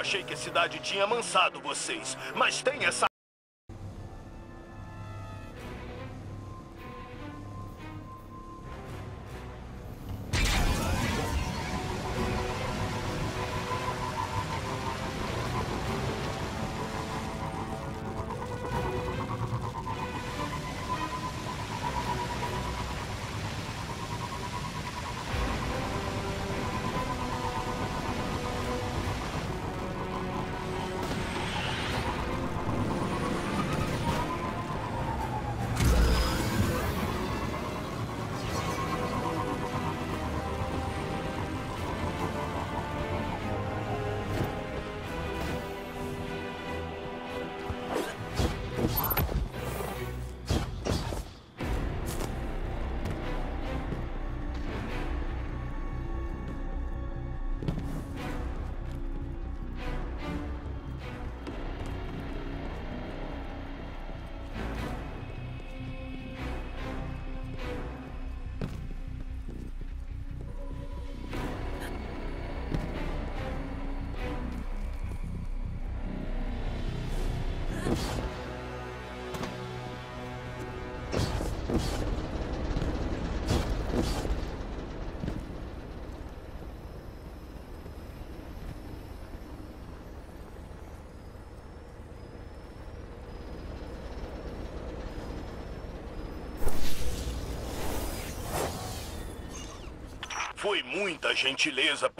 achei que a cidade tinha amansado vocês, mas tem essa Foi muita gentileza.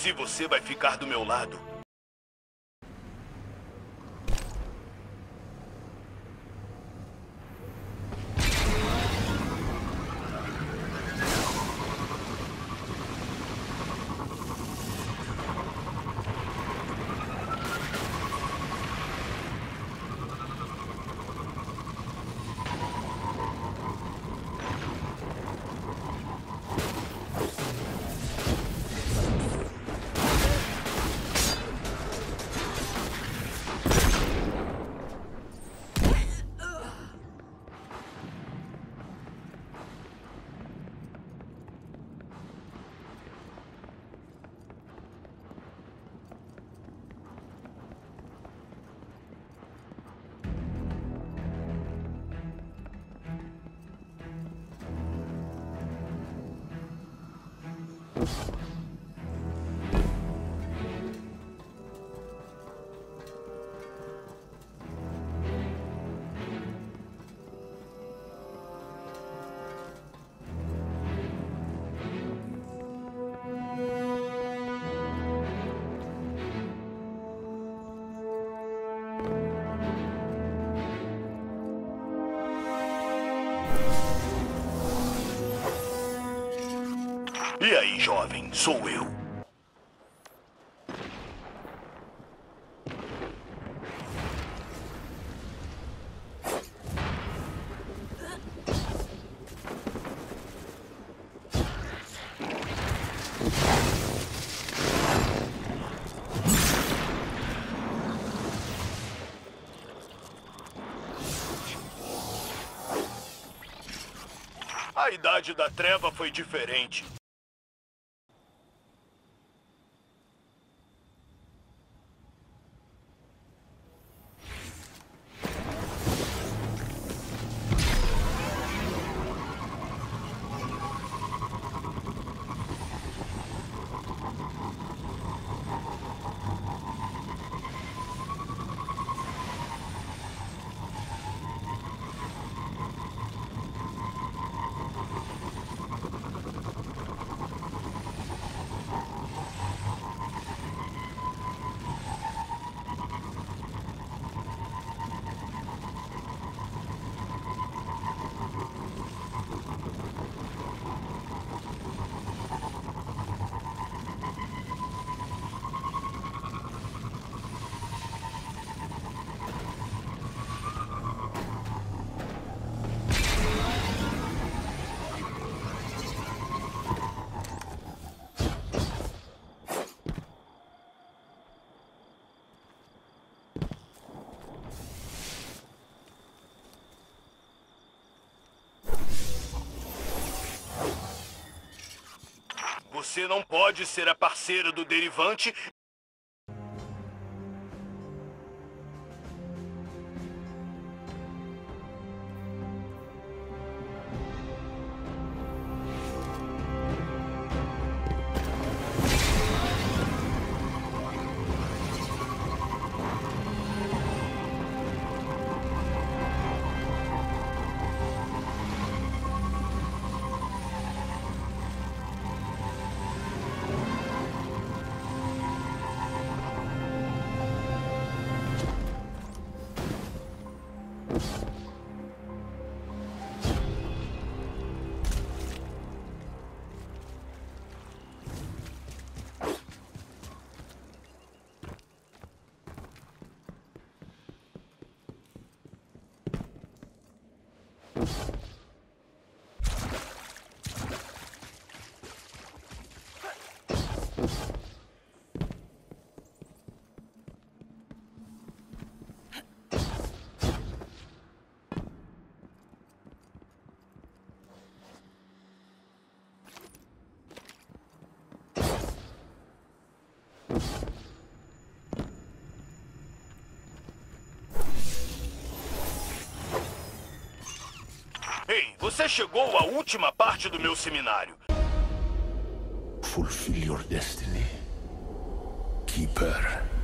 Se você vai ficar do meu lado, E aí, jovem, sou eu. A idade da treva foi diferente. Você não pode ser a parceira do derivante você chegou à última parte do meu seminário. Fulfill your destiny. Keeper.